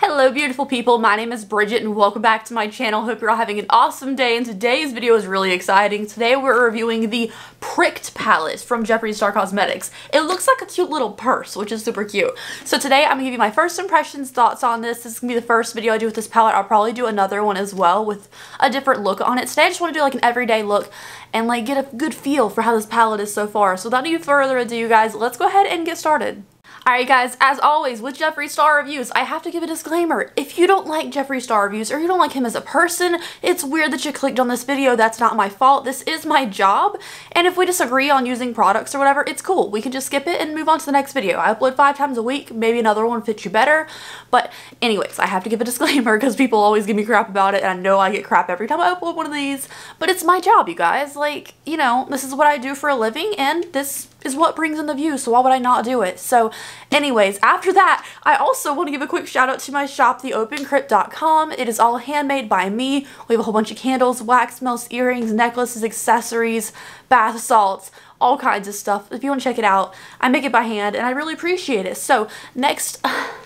Hello beautiful people, my name is Bridgette and welcome back to my channel. Hope you're all having an awesome day and today's video is really exciting. Today we're reviewing the Pricked palette from Jeffree Star Cosmetics. It looks like a cute little purse, which is super cute. So today I'm to give you my first impressions, thoughts on this. This is to be the first video I do with this palette. I'll probably do another one as well with a different look on it. Today I just want to do like an everyday look and like get a good feel for how this palette is so far. So without any further ado you guys, let's go ahead and get started. Alright guys, as always with Jeffree Star reviews, I have to give a disclaimer. If you don't like Jeffree Star reviews or you don't like him as a person, it's weird that you clicked on this video. That's not my fault. This is my job. And if we disagree on using products or whatever, it's cool. We can just skip it and move on to the next video. I upload five times a week. Maybe another one fits you better. But anyways, I have to give a disclaimer because people always give me crap about it and I know I get crap every time I upload one of these. But it's my job, you guys. Like, you know, this is what I do for a living and this is what brings in the views, so why would I not do it? So anyways, after that, I also want to give a quick shout out to my shop, theopencrypt.com. It is all handmade by me. We have a whole bunch of candles, wax melts, earrings, necklaces, accessories, bath salts, all kinds of stuff. If you want to check it out, I make it by hand and I really appreciate it. So next...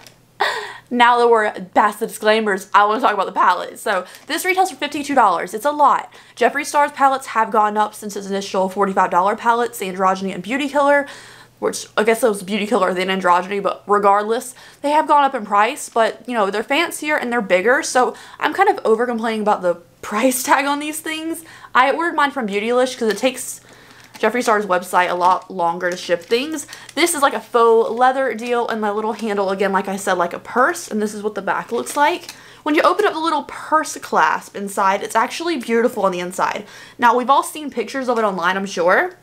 now that we're past the disclaimers, I want to talk about the palette. So this retails for $52. It's a lot. Jeffree Star's palettes have gone up since his initial $45 palettes, Androgyny and Beauty Killer, which I guess was Beauty Killer than Androgyny, but regardless, they have gone up in price, but you know, they're fancier and they're bigger, so I'm kind of over complaining about the price tag on these things. I ordered mine from Beautylish because it takes Jeffree Star's website a lot longer to ship things. This is like a faux leather deal and my little handle, again, like I said, like a purse. And this is what the back looks like. When you open up the little purse clasp inside, it's actually beautiful on the inside. Now, we've all seen pictures of it online, I'm sure.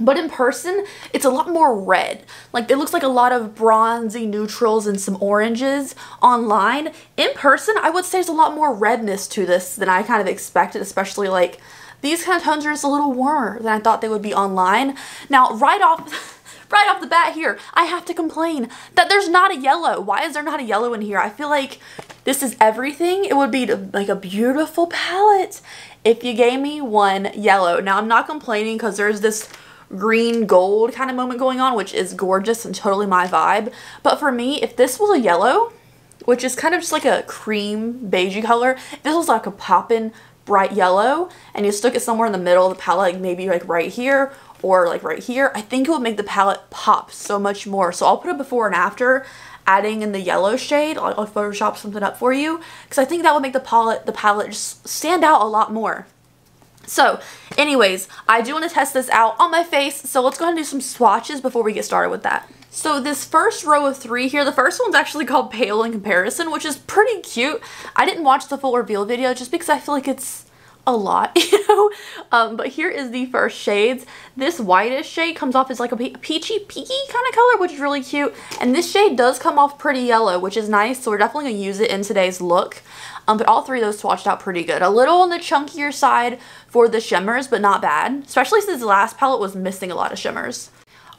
But in person, it's a lot more red. Like, it looks like a lot of bronzy neutrals and some oranges online. In person, I would say there's a lot more redness to this than I kind of expected, especially, like, these kind of tones are just a little warmer than I thought they would be online. Now, right off... right off the bat here, I have to complain that there's not a yellow. Why is there not a yellow in here? I feel like this is everything. It would be like a beautiful palette if you gave me one yellow. Now, I'm not complaining because there's this green gold kind of moment going on, which is gorgeous and totally my vibe. But for me, if this was a yellow, which is kind of just like a cream beigey color, this was like a poppin' bright yellow and you stuck it somewhere in the middle of the palette, like maybe like right here or like right here, I think it would make the palette pop so much more. So I'll put a before and after adding in the yellow shade. I'll, I'll Photoshop something up for you because I think that would make the palette, the palette just stand out a lot more. So anyways, I do want to test this out on my face. So let's go ahead and do some swatches before we get started with that. So this first row of three here, the first one's actually called Pale in Comparison, which is pretty cute. I didn't watch the full reveal video just because I feel like it's a lot, you know? Um, but here is the first shades. This whitish shade comes off as like a peachy peaky kind of color, which is really cute. And this shade does come off pretty yellow, which is nice. So we're definitely to use it in today's look. Um, but all three of those swatched out pretty good. A little on the chunkier side for the shimmers, but not bad. Especially since the last palette was missing a lot of shimmers.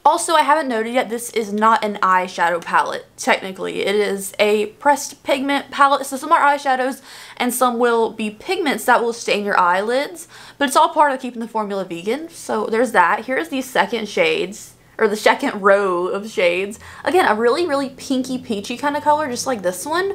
Also, I haven't noted yet, this is not an eyeshadow palette, technically. It is a pressed pigment palette, so some are eyeshadows and some will be pigments that will stain your eyelids, but it's all part of keeping the formula vegan, so there's that. Here's the second shades, or the second row of shades. Again, a really, really pinky peachy kind of color, just like this one.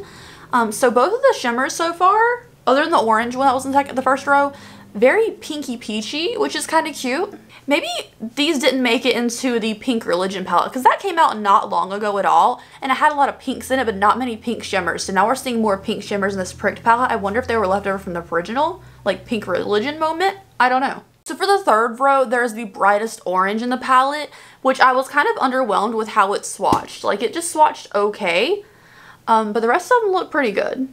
Um, so both of the shimmers so far, other than the orange one that was in the first row, very pinky peachy, which is kind of cute. Maybe these didn't make it into the Pink Religion palette because that came out not long ago at all and it had a lot of pinks in it but not many pink shimmers. So now we're seeing more pink shimmers in this Pricked palette. I wonder if they were left over from the original, like Pink Religion moment? I don't know. So for the third row, there's the brightest orange in the palette, which I was kind of underwhelmed with how it swatched. Like it just swatched okay, um, but the rest of them look pretty good.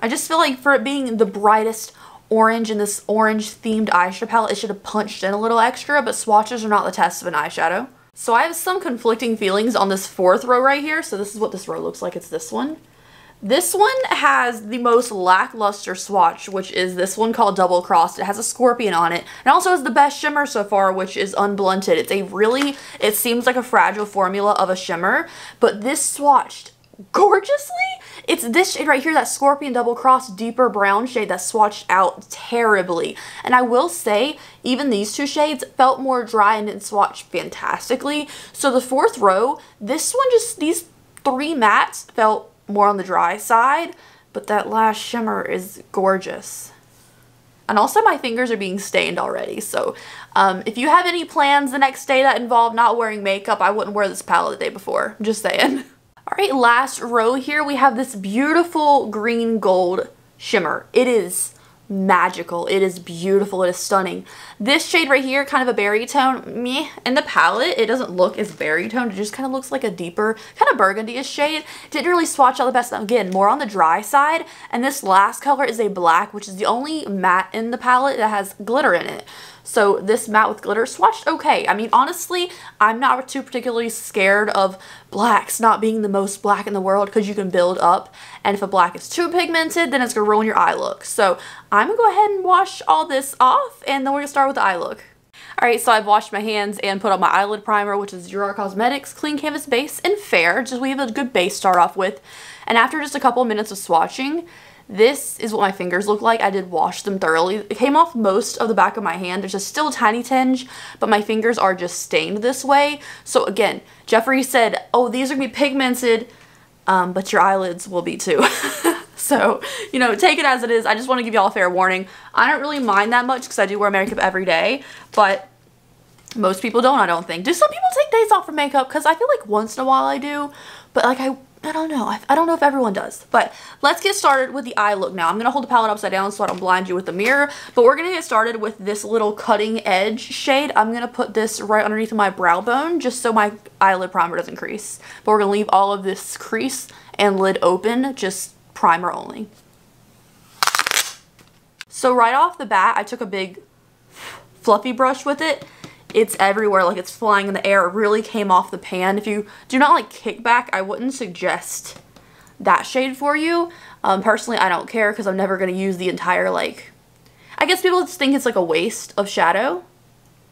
I just feel like for it being the brightest orange in this orange themed eyeshadow palette, it should have punched in a little extra, but swatches are not the test of an eyeshadow. So I have some conflicting feelings on this fourth row right here. So this is what this row looks like. It's this one. This one has the most lackluster swatch, which is this one called Double Crossed. It has a scorpion on it. And also has the best shimmer so far, which is Unblunted. It's a really, it seems like a fragile formula of a shimmer, but this swatched gorgeously. It's this shade right here, that Scorpion Double Cross deeper brown shade that swatched out terribly. And I will say, even these two shades felt more dry and didn't swatch fantastically. So the fourth row, this one just, these three mattes felt more on the dry side, but that last shimmer is gorgeous. And also my fingers are being stained already, so um, if you have any plans the next day that involve not wearing makeup, I wouldn't wear this palette the day before. Just saying. Alright, last row here, we have this beautiful green gold shimmer. It is magical. It is beautiful. It is stunning. This shade right here, kind of a berry tone, me in the palette, it doesn't look as berry toned. It just kind of looks like a deeper, kind of burgundy-ish shade. Didn't really swatch all the best. Again, more on the dry side. And this last color is a black, which is the only matte in the palette that has glitter in it. So this matte with glitter swatched okay. I mean, honestly, I'm not too particularly scared of blacks not being the most black in the world because you can build up. And if a black is too pigmented, then it's going to ruin your eye look. So I'm going to go ahead and wash all this off and then we're going to start with the eye look. Alright, so I've washed my hands and put on my eyelid primer, which is Gerard Cosmetics Clean Canvas Base in Fair. Just we have a good base to start off with. And after just a couple minutes of swatching, this is what my fingers look like. I did wash them thoroughly. It came off most of the back of my hand. There's just still a tiny tinge, but my fingers are just stained this way. So again, Jeffree said, oh, these are to be pigmented, um, but your eyelids will be too. so, you know, take it as it is. I just want to give y'all a fair warning. I don't really mind that much because I do wear makeup every day, but most people don't, I don't think. Do some people take days off from makeup? Because I feel like once in a while I do, but like I I don't know. I, I, don't know if everyone does. But let's get started with the eye look now. I'm going to hold the palette upside down so I don't blind you with the mirror. But we're going to get started with this little cutting edge shade. I'm going to put this right underneath my brow bone just so my eyelid primer doesn't crease. But we're going to leave all of this crease and lid open, just primer only. So right off the bat, I took a big fluffy brush with it it's everywhere like it's flying in the air. It really came off the pan. If you do not like kickback, I wouldn't suggest that shade for you. Um, personally, I don't care because I'm never going to use the entire like, I guess people just think it's like a waste of shadow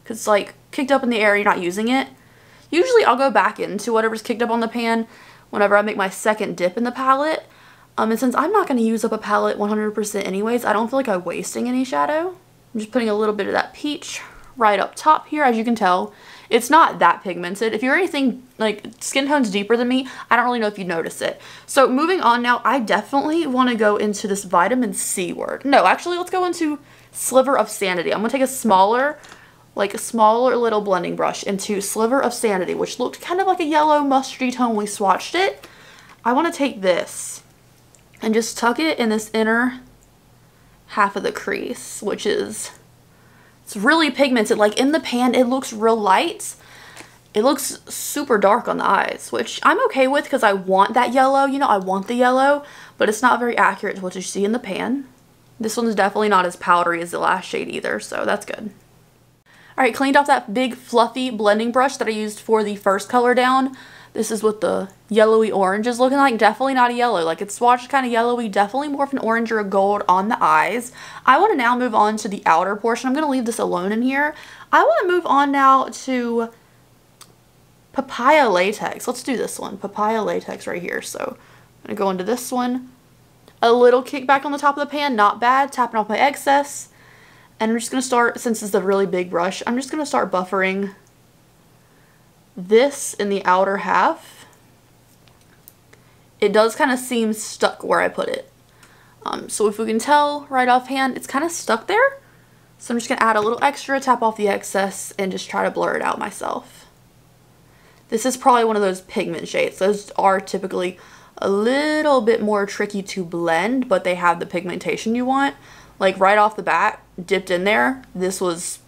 because it's like kicked up in the air, you're not using it. Usually I'll go back into whatever's kicked up on the pan whenever I make my second dip in the palette. Um, and since I'm not going to use up a palette 100% anyways, I don't feel like I'm wasting any shadow. I'm just putting a little bit of that peach right up top here, as you can tell. It's not that pigmented. If you're anything like skin tones deeper than me, I don't really know if you notice it. So moving on now, I definitely want to go into this vitamin C word. No, actually, let's go into Sliver of Sanity. I'm going to take a smaller, like a smaller little blending brush into Sliver of Sanity, which looked kind of like a yellow mustardy tone we swatched it. I want to take this and just tuck it in this inner half of the crease, which is it's really pigmented. Like in the pan, it looks real light. It looks super dark on the eyes, which I'm okay with because I want that yellow. You know, I want the yellow, but it's not very accurate to what you see in the pan. This one's definitely not as powdery as the last shade either, so that's good. Alright, cleaned off that big fluffy blending brush that I used for the first color down. This is what the yellowy orange is looking like. Definitely not a yellow. Like it's swatched kind of yellowy. Definitely more of an orange or a gold on the eyes. I want to now move on to the outer portion. I'm going to leave this alone in here. I want to move on now to papaya latex. Let's do this one. Papaya latex right here. So I'm going to go into this one. A little kickback on the top of the pan. Not bad. Tapping off my excess. And I'm just going to start, since it's a really big brush, I'm just going to start buffering this in the outer half, it does kind of seem stuck where I put it. Um, so if we can tell right offhand, it's kind of stuck there. So I'm just going to add a little extra, tap off the excess, and just try to blur it out myself. This is probably one of those pigment shades. Those are typically a little bit more tricky to blend, but they have the pigmentation you want. Like right off the bat, dipped in there, this was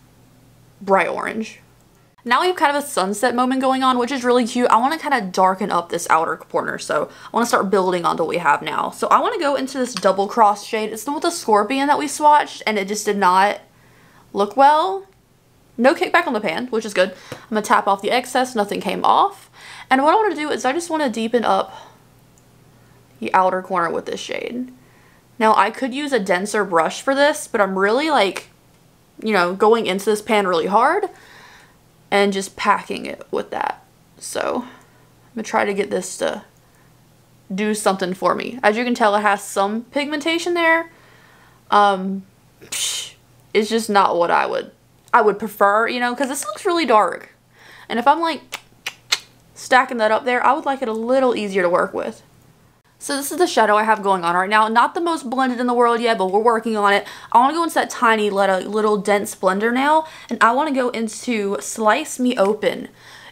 bright orange. Now we have kind of a sunset moment going on, which is really cute. I want to kind of darken up this outer corner, so I want to start building onto what we have now. So I want to go into this double cross shade. It's the one with the scorpion that we swatched, and it just did not look well. No kickback on the pan, which is good. I'm going to tap off the excess. Nothing came off. And what I want to do is I just want to deepen up the outer corner with this shade. Now, I could use a denser brush for this, but I'm really, like, you know, going into this pan really hard and just packing it with that. So I'm to try to get this to do something for me. As you can tell, it has some pigmentation there. Um, it's just not what I would, I would prefer, you know, because this looks really dark. And if I'm like stacking that up there, I would like it a little easier to work with. So this is the shadow I have going on right now. Not the most blended in the world yet, but we're working on it. I want to go into that tiny little, little dense blender now. And I want to go into Slice Me Open.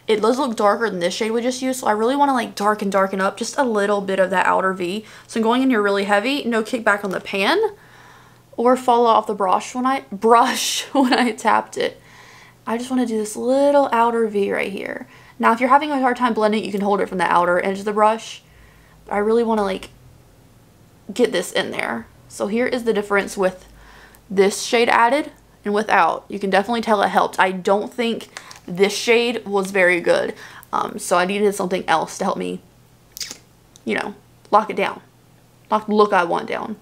It does look darker than this shade we just used, so I really want to like darken, darken up just a little bit of that outer V. So I'm going in here really heavy, no kickback on the pan, or fall off the brush when I brush when I tapped it. I just want to do this little outer V right here. Now, if you're having a hard time blending, you can hold it from the outer edge of the brush. I really want to like get this in there. So here is the difference with this shade added and without. You can definitely tell it helped. I don't think this shade was very good. Um, so I needed something else to help me, you know, lock it down. Lock the look I want down.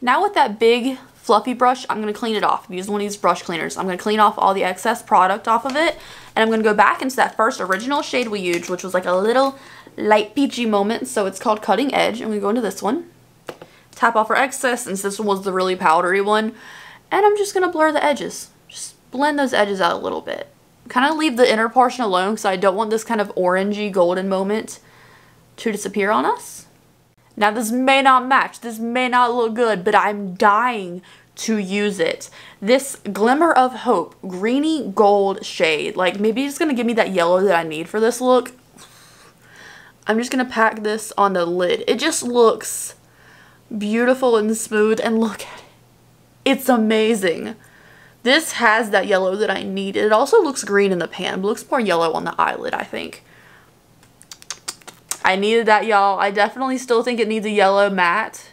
Now with that big fluffy brush, I'm going to clean it off. I'm using one of these brush cleaners. I'm going to clean off all the excess product off of it. And I'm going to go back into that first original shade we used, which was like a little light peachy moment. So it's called Cutting Edge. I'm going to go into this one. Tap off our excess since this one was the really powdery one. And I'm just going to blur the edges. Just blend those edges out a little bit kind of leave the inner portion alone because I don't want this kind of orangey golden moment to disappear on us. Now this may not match, this may not look good, but I'm dying to use it. This Glimmer of Hope greeny gold shade, like maybe it's going to give me that yellow that I need for this look. I'm just going to pack this on the lid. It just looks beautiful and smooth and look at it. It's amazing. This has that yellow that I need. It also looks green in the pan, looks more yellow on the eyelid, I think. I needed that, y'all. I definitely still think it needs a yellow matte.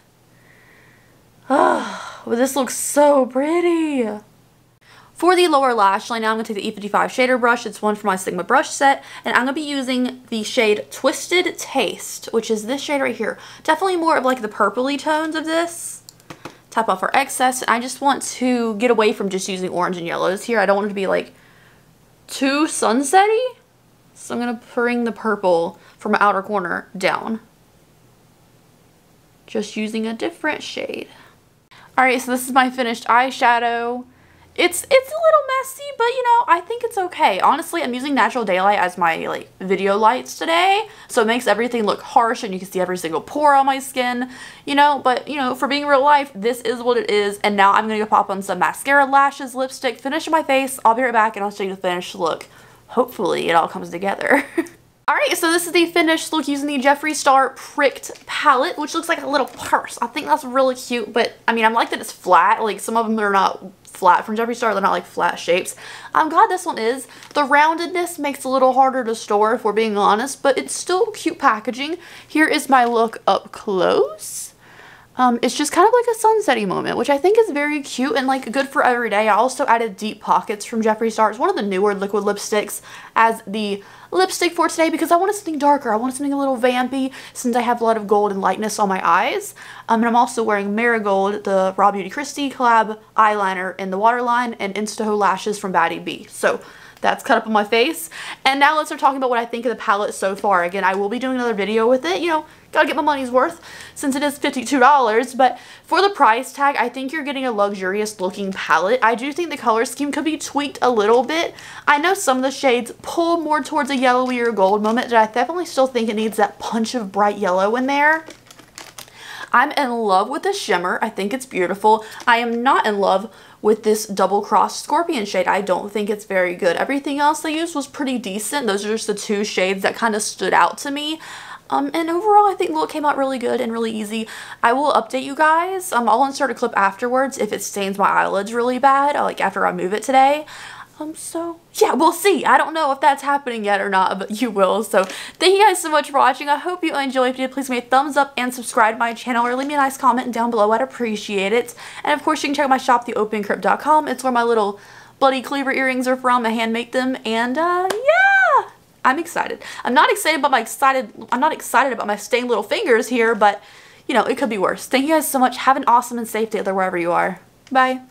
Oh, but this looks so pretty. For the lower lash line, now I'm going to take the E55 shader brush. It's one from my Sigma brush set. And I'm going to be using the shade Twisted Taste, which is this shade right here. Definitely more of like the purpley tones of this tap off our excess. I just want to get away from just using orange and yellows here. I don't want it to be like too sunsetty. So I'm going to bring the purple from outer corner down. Just using a different shade. Alright, so this is my finished eyeshadow. It's it's a little messy, but you know, I think it's okay. Honestly, I'm using natural daylight as my like video lights today, so it makes everything look harsh and you can see every single pore on my skin, you know, but you know, for being real life, this is what it is, and now I'm gonna go pop on some mascara, lashes, lipstick, finish my face. I'll be right back and I'll show you the finished look. Hopefully it all comes together. Alright, so this is the finished look using the Jeffree Star Pricked palette, which looks like a little purse. I think that's really cute, but I mean, I like that it's flat. Like, some of them are not flat from Jeffree Star. They're not like flat shapes. I'm glad this one is. The roundedness makes a little harder to store if we're being honest, but it's still cute packaging. Here is my look up close. Um, it's just kind of like a sunsetty moment, which I think is very cute and like good for every day. I also added Deep Pockets from Jeffree Star. It's one of the newer liquid lipsticks as the lipstick for today because I wanted something darker. I wanted something a little vampy since I have a lot of gold and lightness on my eyes. Um, and I'm also wearing Marigold, the Raw Beauty Kristi collab eyeliner in the waterline and Instahoe lashes from Baddie B. So that's cut up on my face. And now let's start talking about what I think of the palette so far. Again, I will be doing another video with it. You know, gotta get my money's worth since it is $52. But for the price tag, I think you're getting a luxurious looking palette. I do think the color scheme could be tweaked a little bit. I know some of the shades pull more towards a yellowy or gold moment, but I definitely still think it needs that punch of bright yellow in there. I'm in love with the shimmer. I think it's beautiful. I am not in love with this double cross scorpion shade. I don't think it's very good. Everything else they used was pretty decent. Those are just the two shades that kind of stood out to me. Um, and overall, I think look came out really good and really easy. I will update you guys. Um, I'll insert a clip afterwards if it stains my eyelids really bad, like after I move it today. Um, so, yeah, we'll see. I don't know if that's happening yet or not, but you will. So, thank you guys so much for watching. I hope you enjoyed. If you did, please give me a thumbs up and subscribe to my channel or leave me a nice comment down below. I'd appreciate it. And, of course, you can check out my shop, theopencrypt.com. It's where my little bloody cleaver earrings are from. I hand make them. And, uh, yeah, I'm excited. I'm not excited about my excited, I'm not excited about my stained little fingers here, but, you know, it could be worse. Thank you guys so much. Have an awesome and safe day wherever you are. Bye.